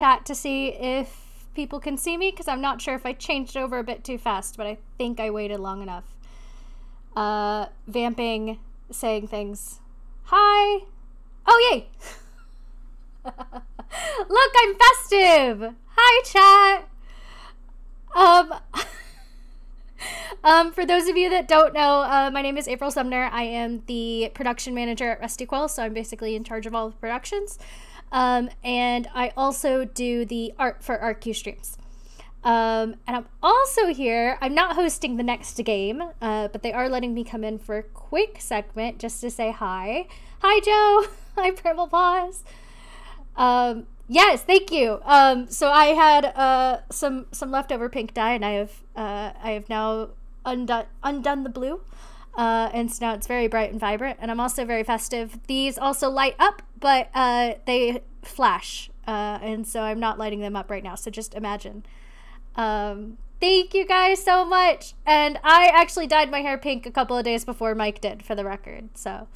chat to see if people can see me because I'm not sure if I changed over a bit too fast, but I think I waited long enough. Uh, vamping, saying things. Hi. Oh, yay. Look, I'm festive. Hi, chat. Um, um, for those of you that don't know, uh, my name is April Sumner. I am the production manager at Rusty Quill, so I'm basically in charge of all the productions. Um, and I also do the art for RQ streams. Um, and I'm also here. I'm not hosting the next game, uh, but they are letting me come in for a quick segment just to say hi. Hi, Joe. hi, Primal Paws. Um, yes, thank you. Um, so I had uh, some some leftover pink dye, and I have uh, I have now undone undone the blue. Uh, and so now it's very bright and vibrant, and I'm also very festive. These also light up, but uh, they flash, uh, and so I'm not lighting them up right now. So just imagine. Um, thank you guys so much. And I actually dyed my hair pink a couple of days before Mike did, for the record. So,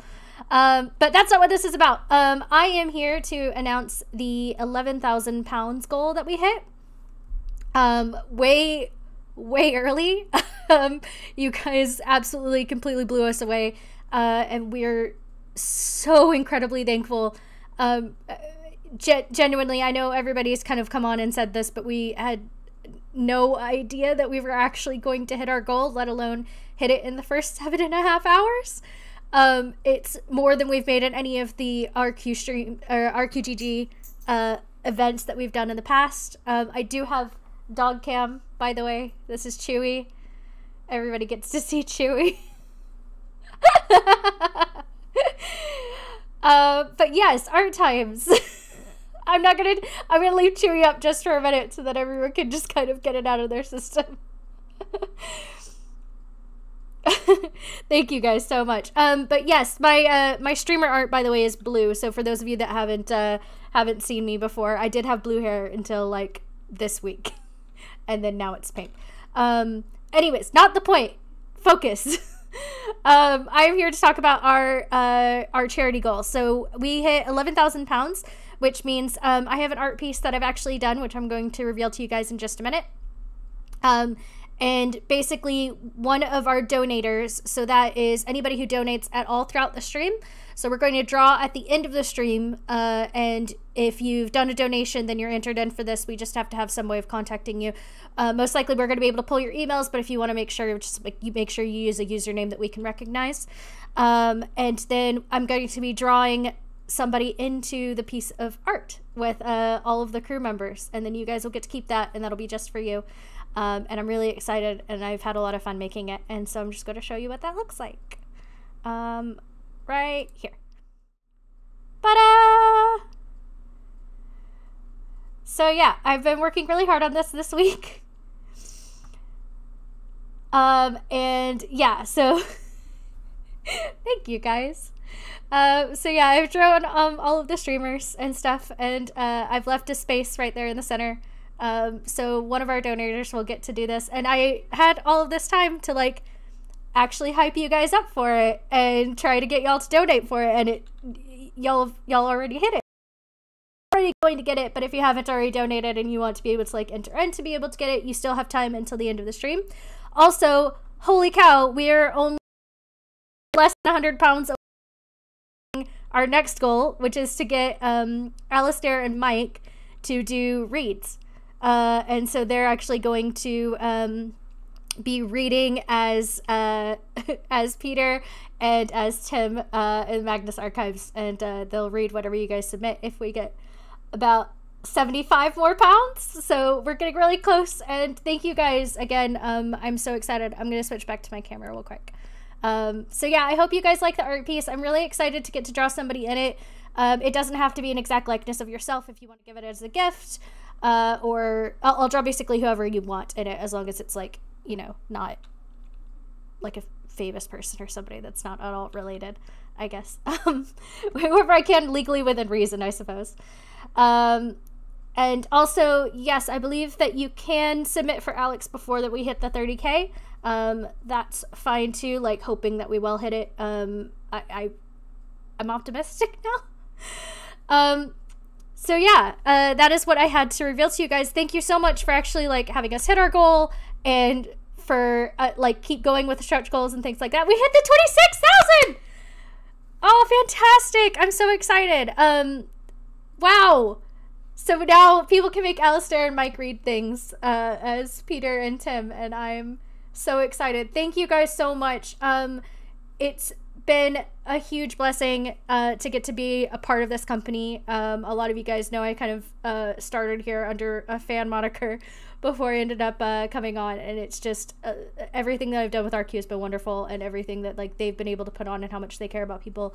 um, but that's not what this is about. Um, I am here to announce the 11,000 pounds goal that we hit. Um, way way early. um, you guys absolutely completely blew us away, uh, and we're so incredibly thankful. Um, ge- genuinely, I know everybody's kind of come on and said this, but we had no idea that we were actually going to hit our goal, let alone hit it in the first seven and a half hours. Um, it's more than we've made in any of the RQ stream or RQGG uh, events that we've done in the past. Um, I do have dog cam, by the way. This is Chewy. Everybody gets to see Chewy. uh, but yes, art times. I'm not gonna. I'm gonna leave Chewy up just for a minute so that everyone can just kind of get it out of their system. Thank you guys so much. Um, but yes, my uh, my streamer art, by the way, is blue. So for those of you that haven't uh, haven't seen me before, I did have blue hair until like this week and then now it's pink. Um, anyways, not the point. Focus. um, I am here to talk about our uh, our charity goal. So we hit eleven thousand pounds, which means um, I have an art piece that I've actually done, which I'm going to reveal to you guys in just a minute. Um, and basically, one of our donators, so that is anybody who donates at all throughout the stream. So we're going to draw at the end of the stream. Uh, and if you've done a donation, then you're entered in for this. We just have to have some way of contacting you. Uh, most likely, we're going to be able to pull your emails, but if you want to make sure, just like you make sure you use a username that we can recognize. Um, and then I'm going to be drawing somebody into the piece of art with uh, all of the crew members, and then you guys will get to keep that, and that'll be just for you. Um, and I'm really excited, and I've had a lot of fun making it. And so I'm just going to show you what that looks like. Um, right here. Ta-da! So yeah, I've been working really hard on this this week. Um, and yeah, so thank you guys. Uh, so yeah, I've drawn um, all of the streamers and stuff, and uh, I've left a space right there in the center um, so one of our donors will get to do this. And I had all of this time to like actually hype you guys up for it and try to get y'all to donate for it. And it y'all y'all already hit it. Already going to get it, but if you haven't already donated and you want to be able to like enter in to be able to get it, you still have time until the end of the stream. Also, holy cow, we are only less than 100 pounds away our next goal, which is to get um, Alasdair and Mike to do reads. Uh, and so they're actually going to um, be reading as uh, as Peter and as Tim uh, in Magnus Archives, and uh, they'll read whatever you guys submit. If we get about 75 more pounds, so we're getting really close. And thank you guys again. Um, I'm so excited. I'm gonna switch back to my camera real quick. Um, so yeah, I hope you guys like the art piece. I'm really excited to get to draw somebody in it. Um, it doesn't have to be an exact likeness of yourself if you want to give it as a gift uh, or I'll, I'll, draw basically whoever you want in it as long as it's like you know not like a famous person or somebody that's not at all related i guess um, whoever i can legally within reason i suppose. Um, and also yes i believe that you can submit for alex before that we hit the 30k um, that's fine too like hoping that we will hit it. Um, I, I i'm optimistic now. Um so yeah, uh, that is what I had to reveal to you guys. Thank you so much for actually like having us hit our goal and for uh, like keep going with the stretch goals and things like that. We hit the twenty six thousand. Oh, fantastic! I'm so excited. Um, wow. So now people can make Alasdair and Mike read things uh, as Peter and Tim, and I'm so excited. Thank you guys so much. Um, it's been a huge blessing uh, to get to be a part of this company. Um, a lot of you guys know I kind of uh, started here under a fan moniker before I ended up uh, coming on, and it's just uh, everything that I've done with RQ has been wonderful, and everything that like they've been able to put on and how much they care about people.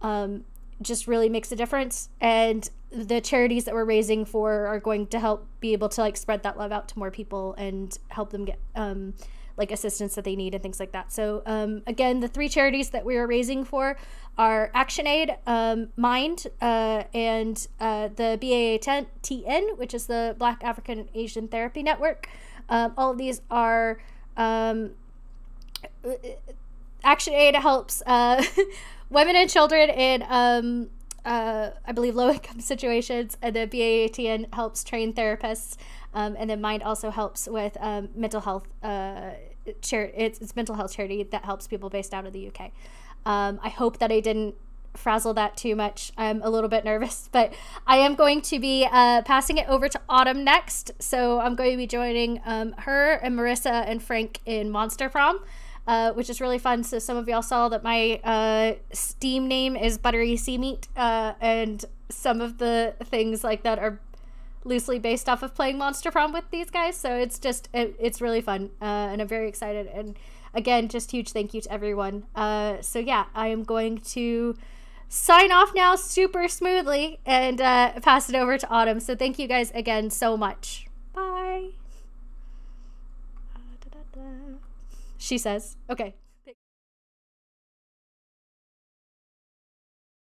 Um, just really makes a difference and the charities that we're raising for are going to help be able to like spread that love out to more people and help them get um, like assistance that they need and things like that. So um, again, the three charities that we are raising for are ActionAid, um, Mind, uh, and uh, the BAATN, which is the Black African Asian Therapy Network. Um, all of these are um, ActionAid helps uh, women and children in um, uh, I believe low income situations, and the BAATN helps train therapists um, and then Mind also helps with um, mental health. Uh, it's, it's mental health charity that helps people based out of the UK. Um, I hope that I didn't frazzle that too much. I'm a little bit nervous, but I am going to be uh, passing it over to Autumn next. So I'm going to be joining um, her and Marissa and Frank in Monster Prom. Uh, which is really fun. So some of y'all saw that my uh, Steam name is Buttery Sea Meat, uh, and some of the things like that are loosely based off of playing Monster Prom with these guys. So it's just it, it's really fun, uh, and I'm very excited. And again, just huge thank you to everyone. Uh, so yeah, I am going to sign off now super smoothly and uh, pass it over to Autumn. So thank you guys again so much. Bye. She says, okay.